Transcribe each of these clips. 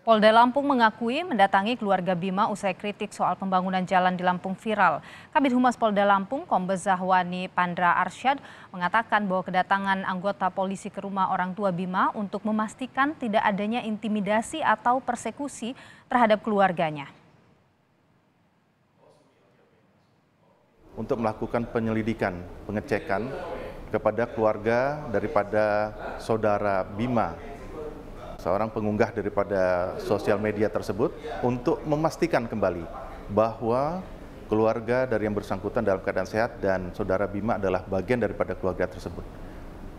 Polda Lampung mengakui mendatangi keluarga Bima usai kritik soal pembangunan jalan di Lampung viral. Kabid Humas Polda Lampung, Kombes Zahwani Pandra Arsyad, mengatakan bahwa kedatangan anggota polisi ke rumah orang tua Bima untuk memastikan tidak adanya intimidasi atau persekusi terhadap keluarganya. Untuk melakukan penyelidikan, pengecekan kepada keluarga daripada saudara Bima seorang pengunggah daripada sosial media tersebut untuk memastikan kembali bahwa keluarga dari yang bersangkutan dalam keadaan sehat dan saudara Bima adalah bagian daripada keluarga tersebut.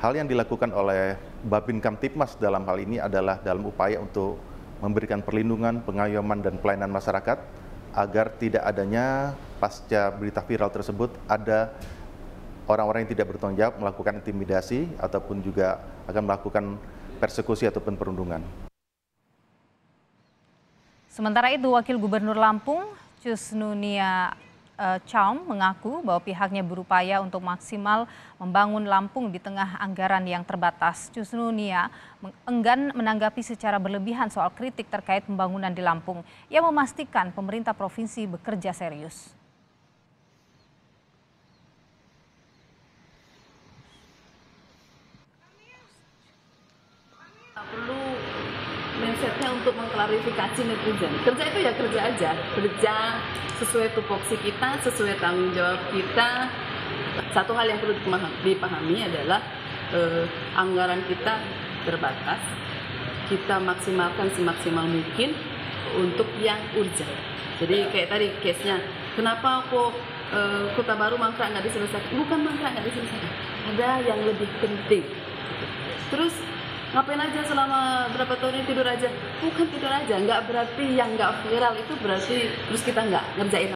Hal yang dilakukan oleh Babin Kamtipmas dalam hal ini adalah dalam upaya untuk memberikan perlindungan, pengayoman, dan pelayanan masyarakat agar tidak adanya pasca berita viral tersebut ada orang-orang yang tidak bertanggung jawab melakukan intimidasi ataupun juga akan melakukan persekusi ataupun perundungan. Sementara itu, Wakil Gubernur Lampung, Cusnunia uh, Chaum mengaku bahwa pihaknya berupaya untuk maksimal membangun Lampung di tengah anggaran yang terbatas. Cusnunia enggan menanggapi secara berlebihan soal kritik terkait pembangunan di Lampung. Ia memastikan pemerintah provinsi bekerja serius. Mindsetnya untuk mengklarifikasi netizen. Kerja itu ya kerja aja, kerja sesuai tupoksi kita, sesuai tanggung jawab kita. Satu hal yang perlu dipahami adalah eh, anggaran kita terbatas. Kita maksimalkan semaksimal mungkin untuk yang urgent. Jadi kayak tadi case-nya, kenapa kok eh, kota baru mangkrak nggak diselesaikan? Bukan mangkrak nggak diselesaikan, ada yang lebih penting. Terus ngapain aja selama berapa tahun ini tidur aja? Bukan tidur aja nggak berarti yang nggak viral itu berarti terus kita nggak ngerjain